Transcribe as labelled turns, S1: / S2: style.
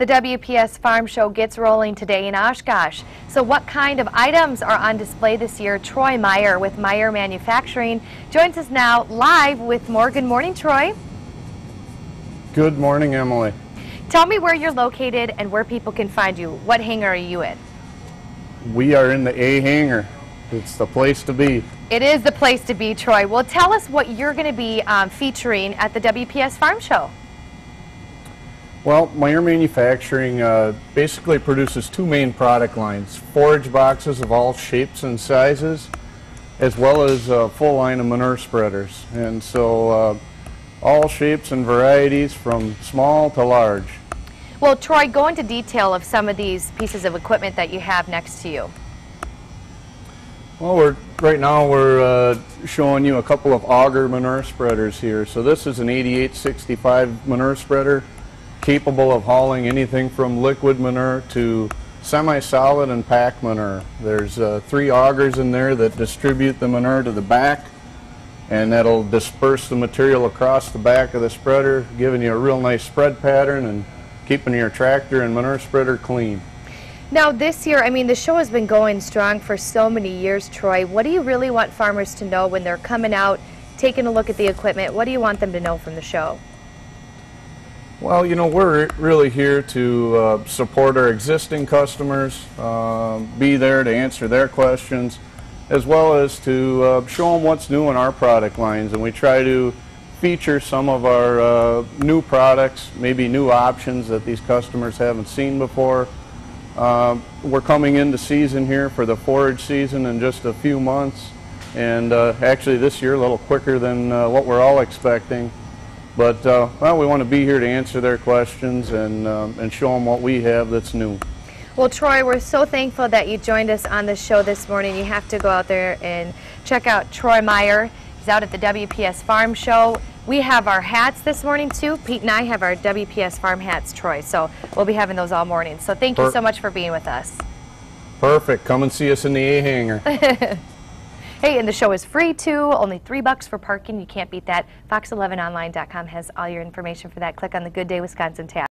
S1: The WPS Farm Show gets rolling today in Oshkosh. So what kind of items are on display this year? Troy Meyer with Meyer Manufacturing joins us now live with more. Good morning, Troy.
S2: Good morning, Emily.
S1: Tell me where you're located and where people can find you. What hangar are you in?
S2: We are in the A hangar. It's the place to be.
S1: It is the place to be, Troy. Well, tell us what you're going to be um, featuring at the WPS Farm Show.
S2: Well, Meyer Manufacturing uh, basically produces two main product lines, forage boxes of all shapes and sizes, as well as a full line of manure spreaders. And so uh, all shapes and varieties from small to large.
S1: Well, Troy, go into detail of some of these pieces of equipment that you have next to you.
S2: Well, we're right now we're uh, showing you a couple of auger manure spreaders here. So this is an 8865 manure spreader capable of hauling anything from liquid manure to semi-solid and packed manure. There's uh, three augers in there that distribute the manure to the back and that'll disperse the material across the back of the spreader, giving you a real nice spread pattern and keeping your tractor and manure spreader clean.
S1: Now this year, I mean, the show has been going strong for so many years, Troy. What do you really want farmers to know when they're coming out, taking a look at the equipment? What do you want them to know from the show?
S2: Well, you know, we're really here to uh, support our existing customers, uh, be there to answer their questions, as well as to uh, show them what's new in our product lines. And we try to feature some of our uh, new products, maybe new options that these customers haven't seen before. Uh, we're coming into season here for the forage season in just a few months. And uh, actually this year a little quicker than what we're all expecting. But uh, well, we want to be here to answer their questions and, um, and show them what we have that's new.
S1: Well, Troy, we're so thankful that you joined us on the show this morning. You have to go out there and check out Troy Meyer. He's out at the WPS Farm Show. We have our hats this morning too. Pete and I have our WPS Farm hats, Troy. So we'll be having those all morning. So thank you so much for being with us.
S2: Perfect. Come and see us in the A hangar.
S1: Hey, and the show is free too, only three bucks for parking. You can't beat that. Fox11online.com has all your information for that. Click on the Good Day Wisconsin tab.